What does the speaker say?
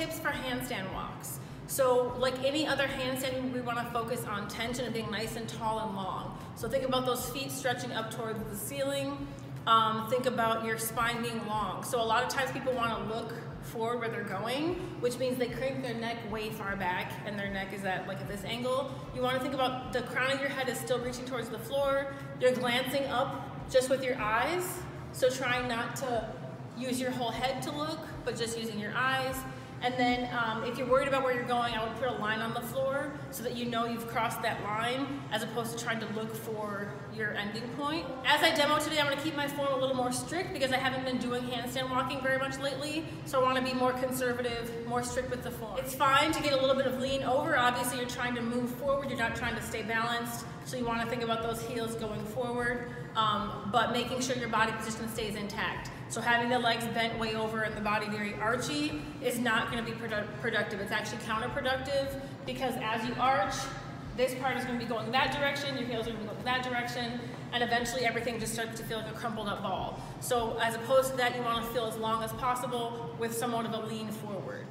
tips for handstand walks. So like any other handstand, we wanna focus on tension and being nice and tall and long. So think about those feet stretching up towards the ceiling. Um, think about your spine being long. So a lot of times people wanna look forward where they're going, which means they crank their neck way far back and their neck is at like at this angle. You wanna think about the crown of your head is still reaching towards the floor. You're glancing up just with your eyes. So trying not to use your whole head to look, but just using your eyes. And then um, if you're worried about where you're going, I would put a line on the floor so that you know you've crossed that line as opposed to trying to look for your ending point. As I demo today, I'm gonna keep my form a little more strict because I haven't been doing handstand walking very much lately. So I wanna be more conservative, more strict with the form. It's fine to get a little bit of lean over. Obviously you're trying to move forward, you're not trying to stay balanced. So you wanna think about those heels going forward, um, but making sure your body position stays intact. So having the legs bent way over and the body very archy is not gonna be produ productive. It's actually counterproductive because as you arch, this part is gonna be going that direction, your heels are gonna be going that direction, and eventually everything just starts to feel like a crumpled up ball. So as opposed to that, you wanna feel as long as possible with somewhat of a lean forward.